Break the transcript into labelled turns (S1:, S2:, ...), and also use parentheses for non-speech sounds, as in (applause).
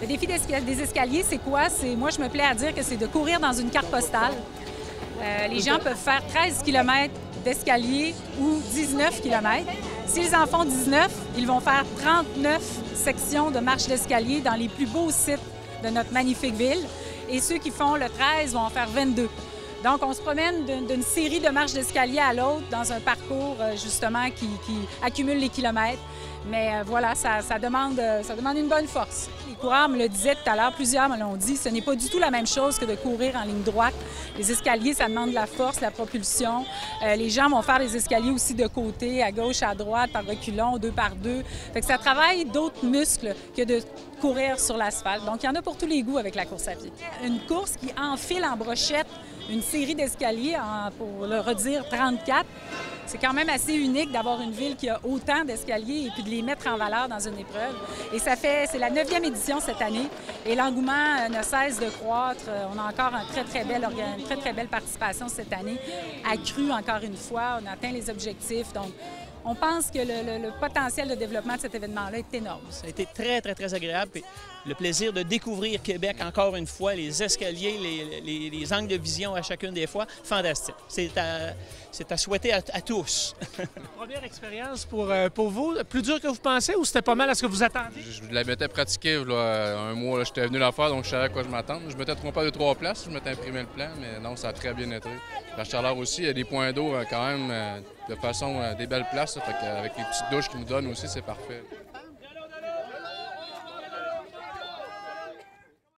S1: Le défi des escaliers, c'est quoi? Moi, je me plais à dire que c'est de courir dans une carte postale. Euh, les gens peuvent faire 13 km d'escalier ou 19 km. S'ils en font 19, ils vont faire 39 sections de marche d'escalier dans les plus beaux sites de notre magnifique ville. Et ceux qui font le 13 vont en faire 22. Donc, on se promène d'une série de marches d'escalier à l'autre dans un parcours, euh, justement, qui, accumule les kilomètres. Mais euh, voilà, ça, demande, euh, ça demande une bonne force. Les coureurs me le disaient tout à l'heure, plusieurs me l'ont dit, ce n'est pas du tout la même chose que de courir en ligne droite. Les escaliers, ça demande de la force, la propulsion. les gens vont faire les escaliers aussi de côté, à gauche, à droite, par reculons, deux par deux. Fait que ça travaille d'autres muscles que de courir sur l'asphalte. Donc, il y en a pour tous les goûts avec la course à pied. Une course qui enfile en brochette une série d'escaliers, pour le redire 34. C'est quand même assez unique d'avoir une ville qui a autant d'escaliers et puis de les mettre en valeur dans une épreuve. Et ça fait, c'est la neuvième édition cette année et l'engouement euh, ne cesse de croître. Euh, on a encore un très, très belle, une très, très belle participation cette année, accrue encore une fois. On a atteint les objectifs. Donc, on pense que le, potentiel de développement de cet événement-là est énorme.
S2: Ça a été très, très, très agréable. le plaisir de découvrir Québec encore une fois, les escaliers, les, angles de vision à chacune des fois, fantastique. C'est à, souhaiter à, tous. (laughs)
S3: Première expérience pour, euh, pour vous, plus dur que vous pensez ou c'était pas mal à ce que vous attendiez?
S4: Je, la m'étais pratiqué là, un mois, j'étais venu la faire, donc je savais à quoi je m'attends. Je m'étais trompé de trois places, je m'étais imprimé le plan, mais non, ça a très bien été. La chaleur aussi, il y a des points d'eau euh, quand même. Euh, de façon euh, des belles places. avec les petites douches qu'ils nous donnent aussi, c'est parfait.